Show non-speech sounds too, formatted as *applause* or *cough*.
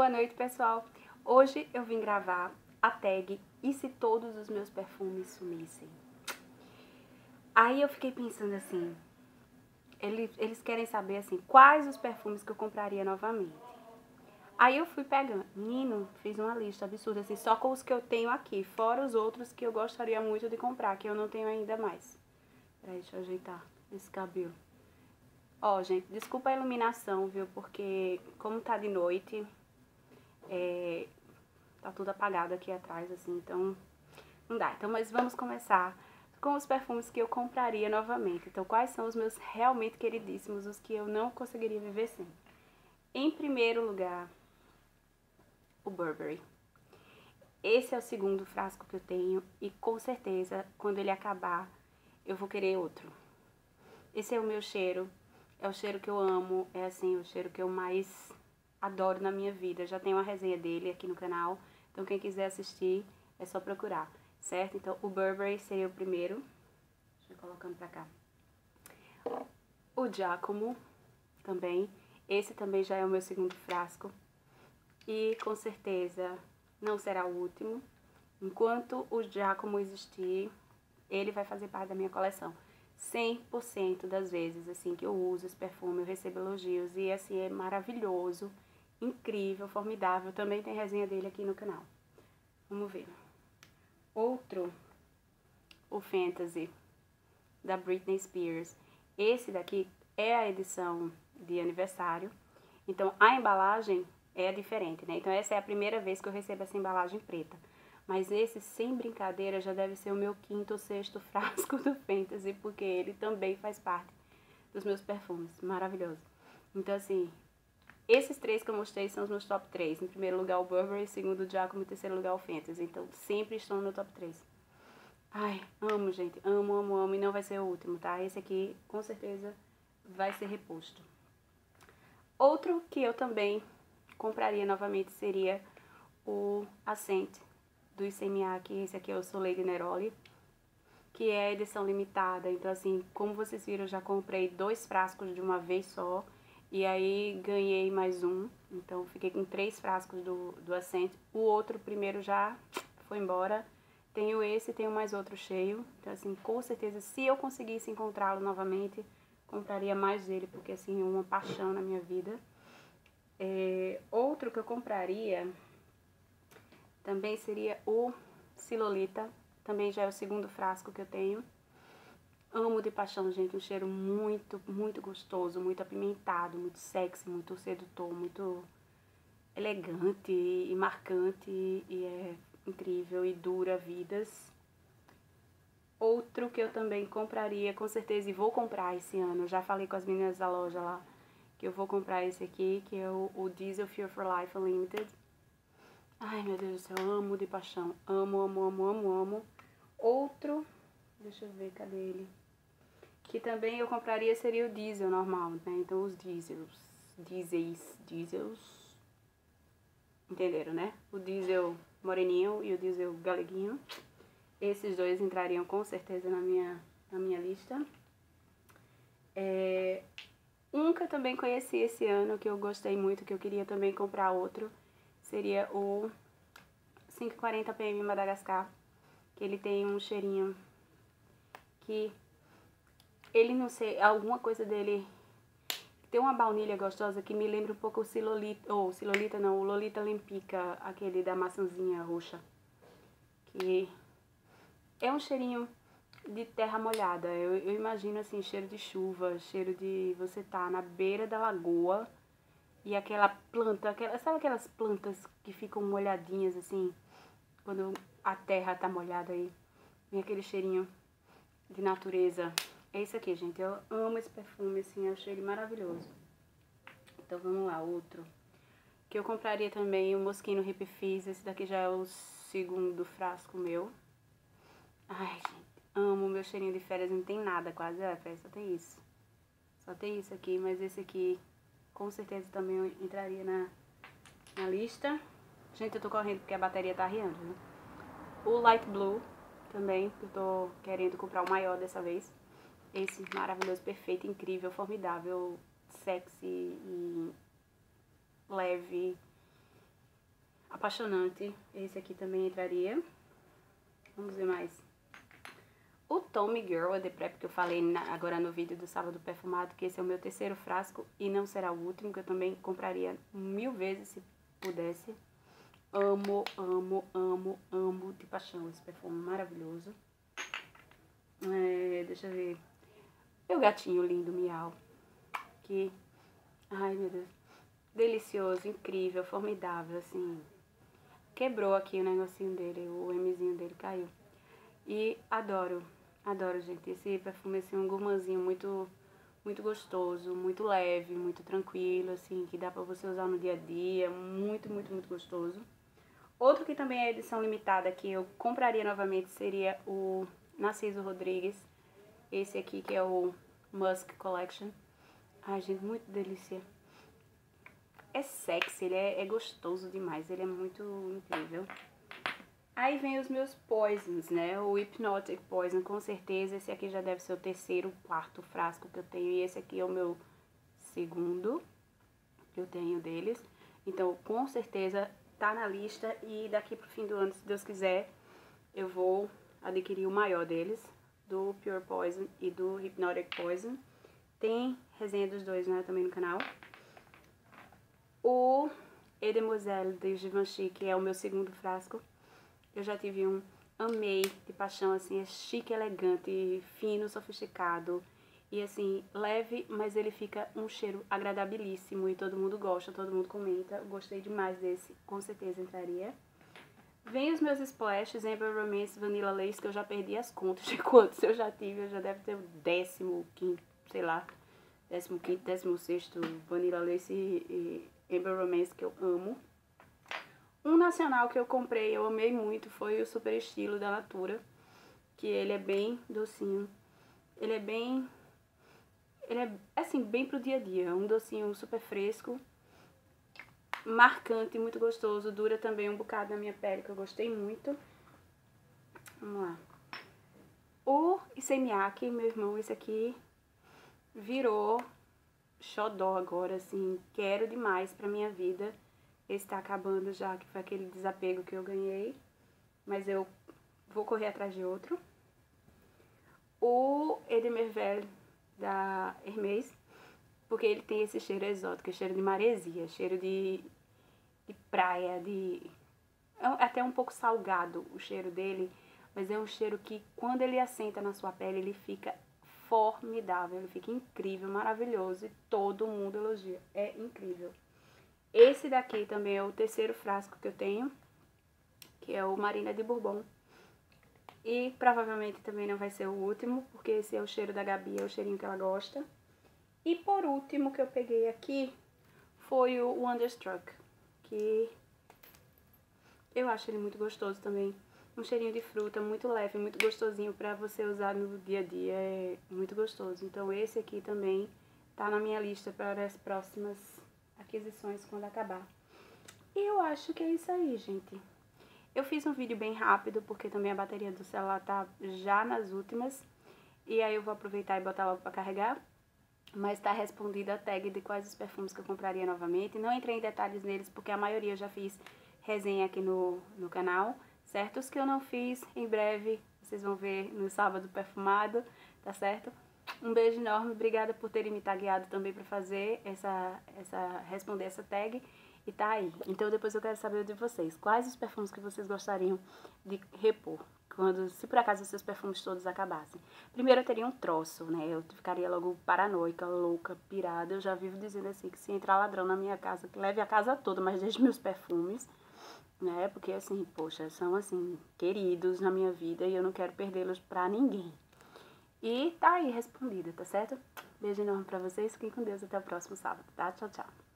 Boa noite, pessoal. Hoje eu vim gravar a tag E se todos os meus perfumes sumissem? Aí eu fiquei pensando assim, eles, eles querem saber assim, quais os perfumes que eu compraria novamente. Aí eu fui pegando, menino, fiz uma lista absurda, assim, só com os que eu tenho aqui, fora os outros que eu gostaria muito de comprar, que eu não tenho ainda mais. Peraí, deixa eu ajeitar esse cabelo. Ó, gente, desculpa a iluminação, viu? Porque como tá de noite, é, tá tudo apagado aqui atrás, assim, então não dá. Então, mas vamos começar com os perfumes que eu compraria novamente. Então, quais são os meus realmente queridíssimos, os que eu não conseguiria viver sem? Em primeiro lugar, o Burberry. Esse é o segundo frasco que eu tenho e com certeza, quando ele acabar, eu vou querer outro. Esse é o meu cheiro é o cheiro que eu amo, é assim, o cheiro que eu mais adoro na minha vida. Já tem uma resenha dele aqui no canal, então quem quiser assistir é só procurar, certo? Então o Burberry seria o primeiro. Deixa eu colocando pra cá. O Giacomo também. Esse também já é o meu segundo frasco. E com certeza não será o último. Enquanto o Giacomo existir, ele vai fazer parte da minha coleção. 100% das vezes assim que eu uso esse perfume, eu recebo elogios e assim é maravilhoso, incrível, formidável. Também tem resenha dele aqui no canal. Vamos ver. Outro, o Fantasy da Britney Spears. Esse daqui é a edição de aniversário. Então a embalagem é diferente, né? Então essa é a primeira vez que eu recebo essa embalagem preta. Mas esse, sem brincadeira, já deve ser o meu quinto ou sexto *laughs* frasco do Fantasy, porque ele também faz parte dos meus perfumes. Maravilhoso. Então, assim, esses três que eu mostrei são os meus top 3. Em primeiro lugar, o Burberry, em segundo, o Giacomo, em terceiro lugar, o Fantasy. Então, sempre estão no meu top 3. Ai, amo, gente. Amo, amo, amo. E não vai ser o último, tá? Esse aqui, com certeza, vai ser reposto. Outro que eu também compraria novamente seria o Ascent do ICMA, que esse aqui é o Soleil de Neroli, que é edição limitada. Então, assim, como vocês viram, eu já comprei dois frascos de uma vez só. E aí ganhei mais um. Então, fiquei com três frascos do, do Ascent. O outro primeiro já foi embora. Tenho esse tenho mais outro cheio. Então, assim, com certeza, se eu conseguisse encontrá-lo novamente, compraria mais dele, porque, assim, é uma paixão na minha vida. É, outro que eu compraria também seria o Silolita, também já é o segundo frasco que eu tenho. Amo de paixão, gente, um cheiro muito, muito gostoso, muito apimentado, muito sexy, muito sedutor, muito elegante e marcante e é incrível e dura vidas. Outro que eu também compraria, com certeza, e vou comprar esse ano, já falei com as meninas da loja lá, que eu vou comprar esse aqui, que é o, o Diesel Fear for Life Unlimited. Ai, meu Deus do céu, amo de paixão. Amo, amo, amo, amo, amo. Outro, deixa eu ver, cadê ele? Que também eu compraria seria o diesel normal, né? Então, os diesels, diesels, diesels, entenderam, né? O diesel moreninho e o diesel galeguinho. Esses dois entrariam com certeza na minha, na minha lista. É, um que eu também conheci esse ano, que eu gostei muito, que eu queria também comprar outro, seria o 540 PM Madagascar, que ele tem um cheirinho que ele não sei, alguma coisa dele tem uma baunilha gostosa que me lembra um pouco o Silolita, ou Silolita não, o Lolita Lempica, aquele da maçãzinha roxa, que é um cheirinho de terra molhada, eu, eu imagino assim, cheiro de chuva, cheiro de você tá na beira da lagoa, e aquela planta, aquela, sabe aquelas plantas que ficam molhadinhas assim, quando a terra tá molhada aí? Vem aquele cheirinho de natureza. É isso aqui, gente. Eu amo esse perfume, assim, eu achei ele maravilhoso. Então vamos lá, outro. Que eu compraria também o Moschino Hip Fizz. Esse daqui já é o segundo frasco meu. Ai, gente, amo meu cheirinho de férias. Não tem nada quase, é, só tem isso. Só tem isso aqui, mas esse aqui com certeza também entraria na, na lista. Gente, eu tô correndo porque a bateria tá riando, né? O Light Blue também, que eu tô querendo comprar o maior dessa vez. Esse maravilhoso, perfeito, incrível, formidável, sexy e leve apaixonante. Esse aqui também entraria. Vamos ver mais. O Tommy Girl é de Prep, que eu falei na, agora no vídeo do sábado perfumado, que esse é o meu terceiro frasco e não será o último, que eu também compraria mil vezes se pudesse. Amo, amo, amo, amo de paixão esse perfume maravilhoso. É, deixa eu ver. Meu gatinho lindo, miau. Que, ai meu Deus, delicioso, incrível, formidável, assim. Quebrou aqui o negocinho dele, o Mzinho dele caiu. E adoro, adoro, gente. Esse perfume, assim, um gourmandzinho muito, muito gostoso, muito leve, muito tranquilo, assim, que dá pra você usar no dia a dia. Muito, muito, muito gostoso. Outro que também é edição limitada, que eu compraria novamente, seria o Narciso Rodrigues. Esse aqui, que é o Musk Collection. Ai, gente, muito delícia. É sexy, ele é, é gostoso demais, ele é muito incrível. Aí vem os meus poisons, né? O Hypnotic Poison, com certeza. Esse aqui já deve ser o terceiro, quarto frasco que eu tenho. E esse aqui é o meu segundo que eu tenho deles. Então, com certeza, tá na lista. E daqui pro fim do ano, se Deus quiser, eu vou adquirir o maior deles. Do Pure Poison e do Hypnotic Poison. Tem resenha dos dois, né? Também no canal. O Edemoiselle de Givenchy, que é o meu segundo frasco. Eu já tive um, amei de paixão, assim, é chique, elegante, fino, sofisticado. E assim, leve, mas ele fica um cheiro agradabilíssimo e todo mundo gosta, todo mundo comenta. Gostei demais desse, com certeza entraria. Vem os meus splashes, Amber Romance Vanilla Lace, que eu já perdi as contas de *laughs* quantos eu já tive. Eu já deve ter o décimo, quinto, sei lá, décimo quinto, décimo sexto Vanilla Lace e, e Amber Romance, que eu amo. Um nacional que eu comprei, eu amei muito, foi o Super Estilo da Natura. Que ele é bem docinho. Ele é bem... Ele é, assim, bem pro dia a dia. Um docinho super fresco. Marcante, muito gostoso. Dura também um bocado na minha pele, que eu gostei muito. Vamos lá. O Isemiaki, meu irmão, esse aqui virou xodó agora, assim. Quero demais pra minha vida. Esse tá acabando já, que foi aquele desapego que eu ganhei. Mas eu vou correr atrás de outro. O Edemervel da Hermès, porque ele tem esse cheiro exótico, cheiro de maresia, cheiro de, de praia, de... É até um pouco salgado o cheiro dele, mas é um cheiro que quando ele assenta na sua pele, ele fica formidável, ele fica incrível, maravilhoso e todo mundo elogia. É incrível. Esse daqui também é o terceiro frasco que eu tenho, que é o Marina de Bourbon. E provavelmente também não vai ser o último, porque esse é o cheiro da Gabi, é o cheirinho que ela gosta. E por último que eu peguei aqui foi o Wonderstruck, que eu acho ele muito gostoso também. Um cheirinho de fruta muito leve, muito gostosinho pra você usar no dia a dia, é muito gostoso. Então esse aqui também tá na minha lista para as próximas aquisições quando acabar. E eu acho que é isso aí, gente. Eu fiz um vídeo bem rápido, porque também a bateria do celular tá já nas últimas. E aí eu vou aproveitar e botar logo pra carregar. Mas tá respondida a tag de quais os perfumes que eu compraria novamente. Não entrei em detalhes neles, porque a maioria eu já fiz resenha aqui no, no canal, certo? Os que eu não fiz, em breve, vocês vão ver no sábado perfumado, tá certo? Um beijo enorme, obrigada por terem me tagueado também para fazer essa, essa, responder essa tag. E tá aí. Então depois eu quero saber de vocês. Quais os perfumes que vocês gostariam de repor? Quando, se por acaso seus perfumes todos acabassem. Primeiro eu teria um troço, né? Eu ficaria logo paranoica, louca, pirada. Eu já vivo dizendo assim, que se entrar ladrão na minha casa, que leve a casa toda, mas deixe meus perfumes. Né? Porque assim, poxa, são assim, queridos na minha vida e eu não quero perdê-los pra ninguém. E tá aí respondida, tá certo? Beijo enorme pra vocês, fiquem com Deus, até o próximo sábado, tá? Tchau, tchau.